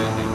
anything.